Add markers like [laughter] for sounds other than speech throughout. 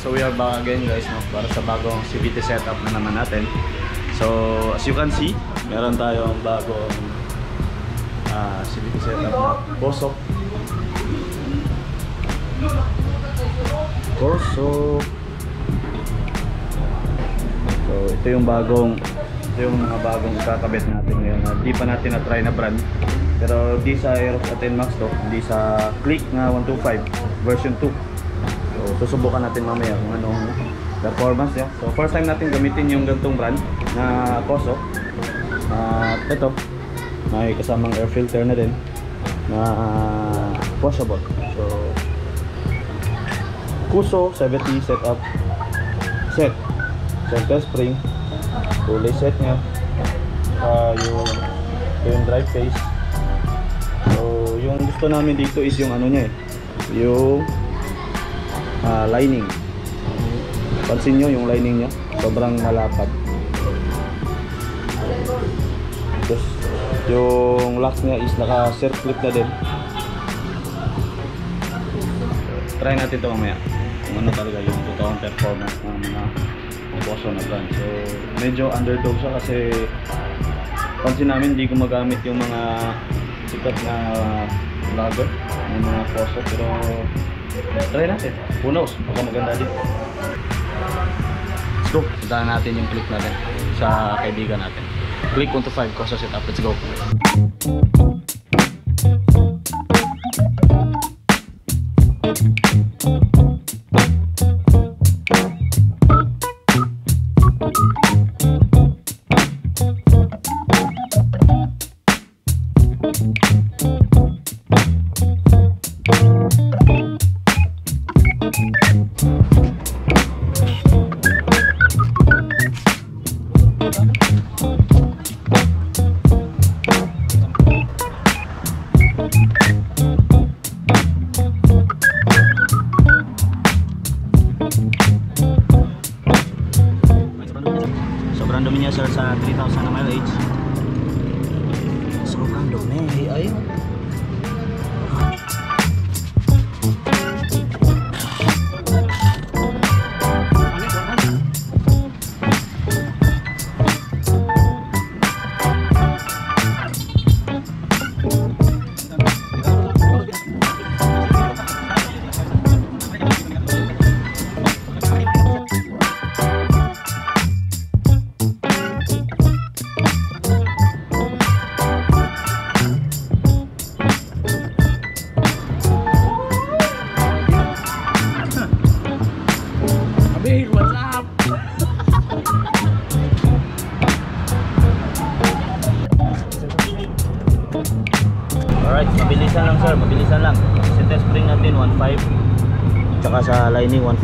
so we are back again guys no, para sa bagong CVT setup na naman natin. So as you can see, meron tayong bagong ah, CVT setup na Bosok. Corso. So ito yung bagong ito yung mga bagong kakabit natin ngayon. na Di pa natin na-try na brand. Pero di sa Aerox Aten Max to, hindi sa Click na 125 version 2. So susubukan natin mamaya kung anong performance niya. So first time natin gamitin yung gantong brand na Koso. At ito, may kasamang air filter na din na uh, washable. So Kuso 70 setup set center spring fully set niya uh, yung yung drive face so yung gusto namin dito is yung ano niya eh yung ah, lining. Pansin nyo yung lining niya? Sobrang malapad. Tapos yung lock niya is naka circlip na din. Try natin ito mamaya. Kung ano talaga yung totoong performance ng mga Boso na brand. So medyo underdog siya kasi pansin namin hindi gumagamit yung mga sikat na vlogger ng mga Boso pero try natin. Who knows? Baka maganda din. Let's go. Puntahan natin yung click natin sa kaibigan natin. Click 1 to 5 Koso setup. Let's go. Sobrang dumi niya sir sa 3,000 na mileage. Sobrang dumi. Ay, Abir,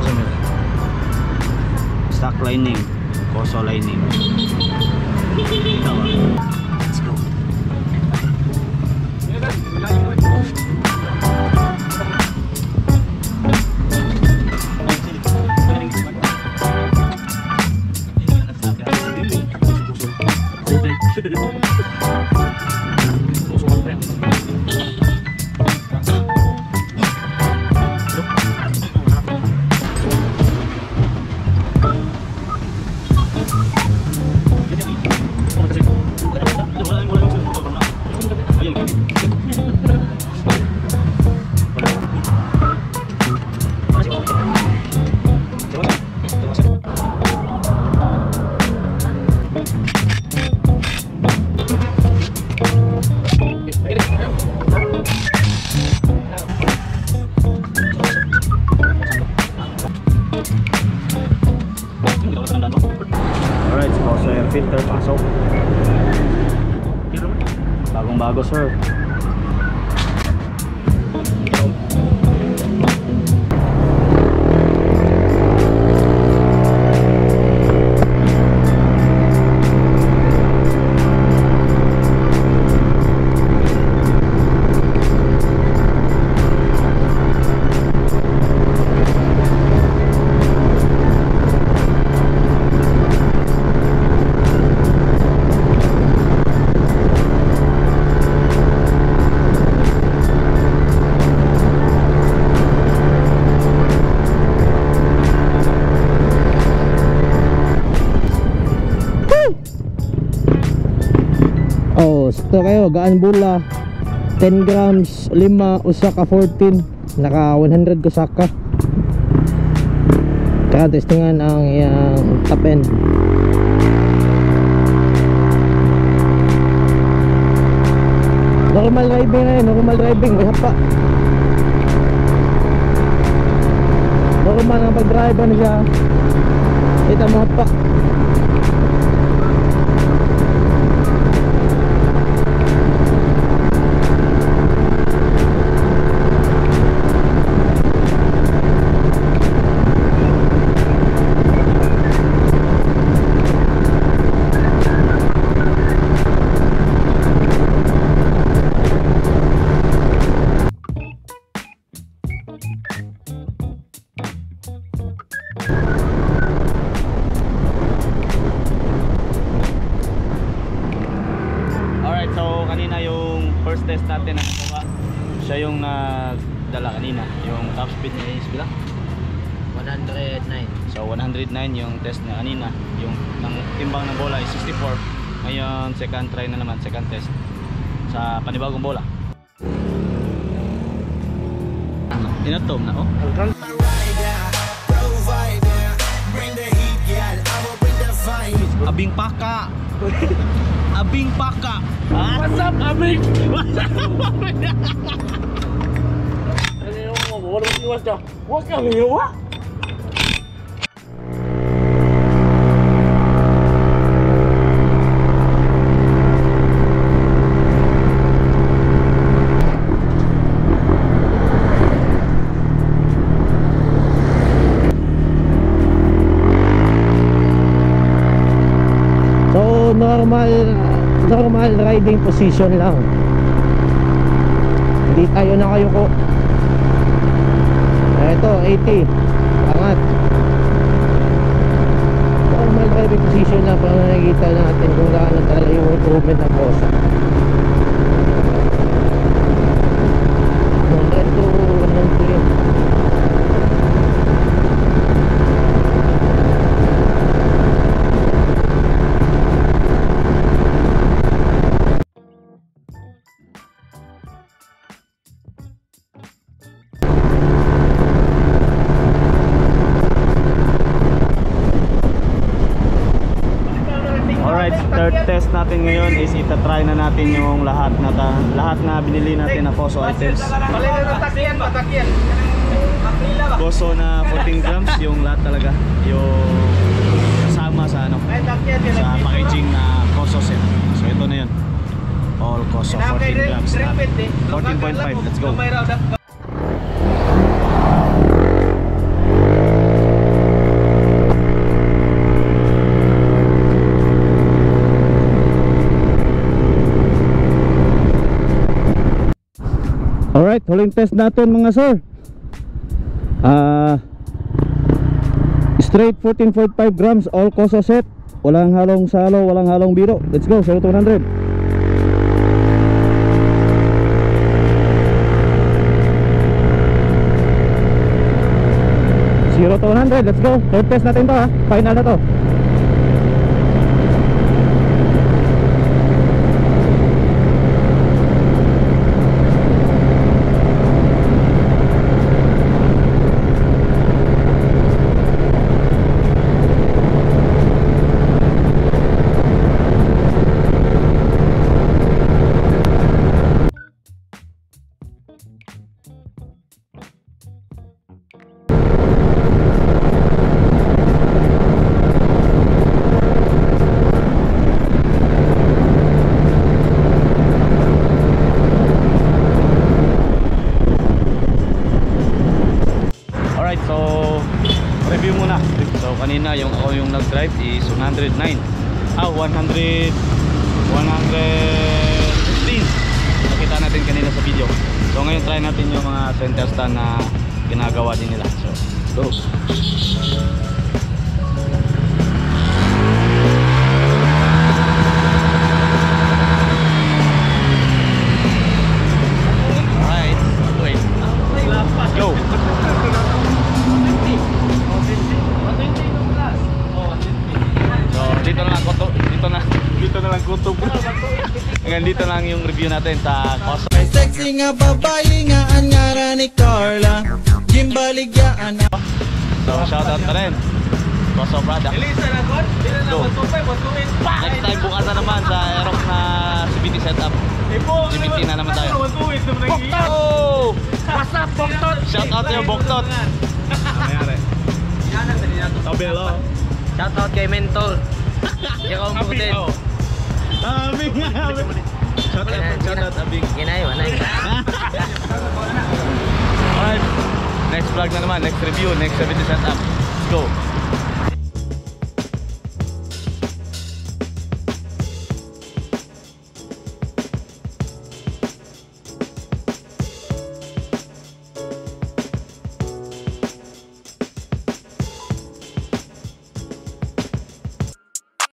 So, kaya. Stock lining, Koso lining. Let's go. Alright, filter, pasok. Bagong bago sir. Oh, ito kayo, gaan bula. 10 grams, 5, usaka 14. Naka 100 kusaka. Kaya testingan ang iyang top end. Normal driving na yun, normal driving, may hapa. Normal ang pag-drive ano siya. Kita mo hapa. Kanina. Yung top speed niya is bilang? 109. So 109 yung test niya kanina. Yung ng timbang ng bola is 64. Ngayon second try na naman, second test sa panibagong bola. Inatom na oh. Abing paka. [laughs] Abing paka. Ha? What's up, Amig? [laughs] What's up? Ano [laughs] yung mga walang iwas ka? Huwag kang iwa. So normal normal riding position lang. Hindi tayo nakayuko. Ito 80. Angat. Normal driving position lang para nakikita natin kung gaano talaga yung improvement ng kosa. Test natin ngayon is itatry na natin yung lahat na ta- lahat na binili natin na Poso items. Poso na 14 grams yung lahat talaga. Yung kasama sa ano sa packaging na Poso set. So ito na yun. All Poso 14 grams. lahat. 14.5, let's go. Alright, huling test natin mga sir. Ah straight 14.5 grams all koso set. Walang halong salo, walang halong biro. Let's go, 0 to 100. Zero to 100, let's go. Third test natin to ha. Final na to. Ako yung nag-drive is 109. Ah, 100 115. Nakita natin kanina sa video. So ngayon try natin yung mga center stand na ginagawa din nila. So, go. Dito lang yung review natin sa Costa. May sexy nga babae nga ang ngara ni Carla Gimbaligyan na So, shoutout pa rin. Costa Prada. Elisa na kon. Dili na. 125, 128. Next time bukas na naman sa Aerox na CBT setup. CBT na naman tayo. 128 naman ang iya. Oh! Basta boktot. Shoutout sa'yo, Boktot. Nangyari. Tabelo. Shoutout kay Mentor. Ikaw ang butin. Abing nga, abing. Shoutout, shoutout, abing. Ginay, wanay. [laughs] Alright. Next vlog na naman, next review, next 70 setup. Let's go.